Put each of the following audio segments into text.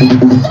Thank you.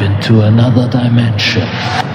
Into another dimension.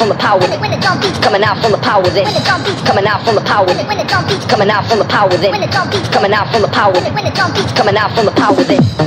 From the power. When the drum beats coming out from the power. Then when the drum beats coming out from the power. When the drum beats coming out from the power. Then when the drum beats coming out from the power. When the drum beats coming out from the power.